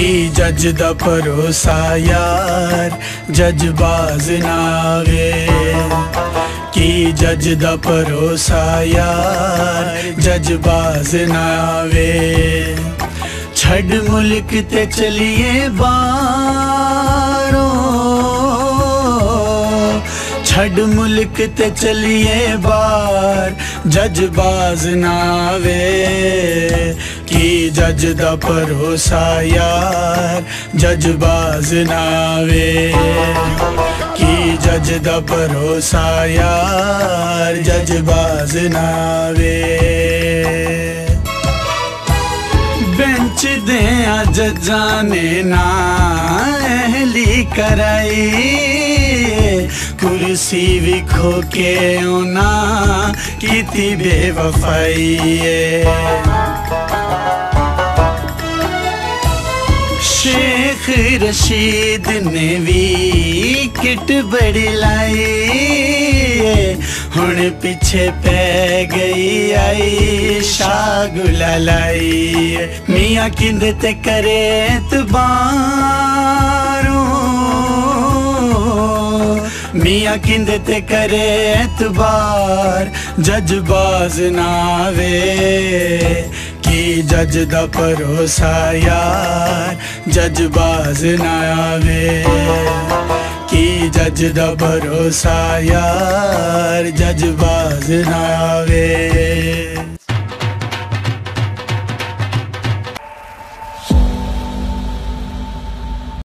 ਕੀ ਜੱਜ ਦਾ ਭਰੋਸਾ ਯਾਰ ਜੱਜਬਾਜ਼ ਨਾ ਆਵੇ। ਕੀ ਜੱਜ ਦਾ ਭਰੋਸਾ ਯਾਰ ਜੱਜਬਾਜ਼ ਨਾ ਆਵੇ। ਛੱਡ ਮੁਲਕ ਤੇ ਚਲੀਏ ਬਾਹਰੋਂ। ਛੱਡ ਮੁਲਕ ਤੇ ਚਲੀਏ ਬਾਹਰ ਜੱਜਬਾਜ਼ ਨਾ ਆਵੇ। ਕੀ ਜੱਜ ਦਾ ਭਰੋਸਾ ਯਾਰ? ਜੱਜਬਾਜ਼ ਨਾ ਆਵੇ। ਕੀ ਜੱਜ ਦਾ ਭਰੋਸਾ ਯਾਰ? ਜੱਜਬਾਜ਼ ਨਾ ਆਵੇ। ਬੈਂਚ ਦੇ ਆ ਜੱਜਾਂ ਨੇ ਨਾ ਅਹਲੀ ਕਰਾਈ। ਕੁਰਸੀ ਵੀ ਖੋ ਕੇ ਉਹਨਾਂ ਕੀਤੀ ਬੇਵਫਾਈ ਏ। ਸ਼ੇਖ ਰਸ਼ੀਦ ਨੇ ਵੀ ਕਿਟ ਬੜੀ ਲਾਈ ਏ। ਹੁਣ ਪਿੱਛੇ ਪੈ ਗਈ ਆਈ ਸ਼ਾਗੁਲਾ ਲਾਈ ਏ। ਮੀਆਂ ਕਿੰਦੇ ਤੇ ਕਰੇ ਤਬਾਰੋਂ ਮੀਆਂ ਕਿੰਦੇ ਤੇ ਕਰੇ ਐਤਬਾਰ ਜੱਜਬਾਜ਼ ਨਾ ਆਵੇ ਕੀ ਜੱਜ ਦਾ ਜਜਬਾਜ਼ ਨਾ ਆਵੇ। ਕੀ ਜੱਜ ਦਾ ਭਰੋਸਾ ਯਾਰ ਜਜਬਾਜ਼ ਨਾ ਆਵੇ।